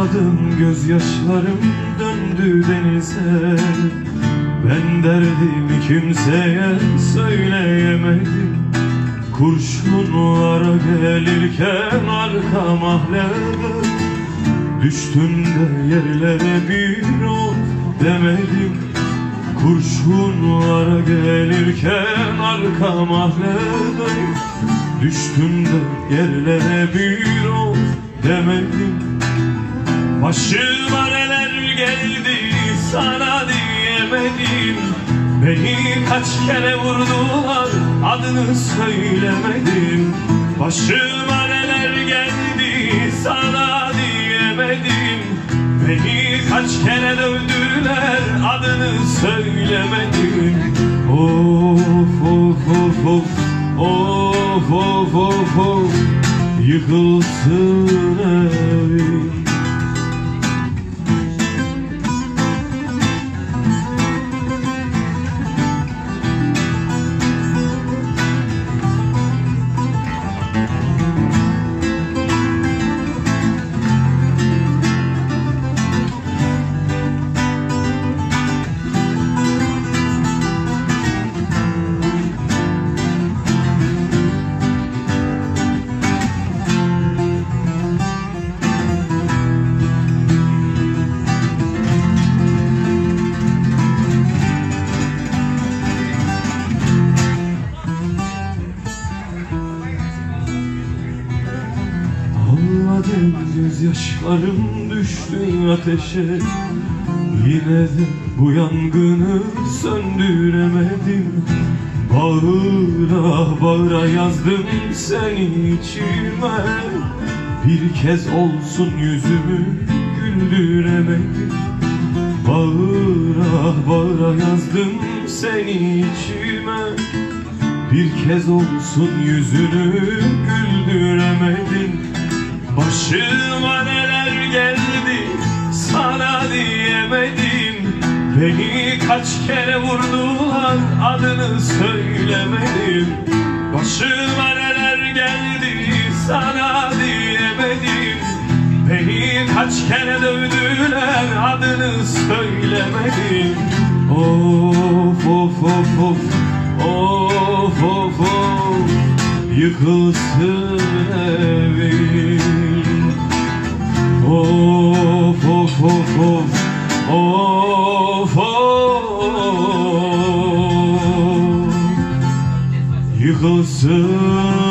Ağladım gözyaşlarım döndü denize. Ben derdimi kimseye söyleyemedim. Kurşunlara gelirken arka mahallede Düştüm de yerlere bir ol demedim. Kurşunlara gelirken arka mahallede Düştüm de yerlere bir ol demedim Başıma neler geldi sana diyemedim. Beni kaç kere vurdular adını söylemedim. Başıma neler geldi sana diyemedim. Beni kaç kere dövdüler adını söylemedim. Of of of of of of of of. Yıkılsın evim Ağladım gözyaşlarım düştü ateşe. Yine de bu yangını söndüremedim. Bağıra bağıra yazdım seni içime. Bir kez olsun yüzümü güldüremedim. Bağıra bağıra yazdım seni içime. Bir kez olsun yüzünü güldüremedin Başıma neler geldi sana diyemedim. Beni kaç kere vurdular adını söylemedim. Başıma neler geldi sana diyemedim. Beni kaç kere dövdüler adını söylemedim. Of of of of. Of of of Yıkılsın evim Of of of of. Of of. Yıkılsın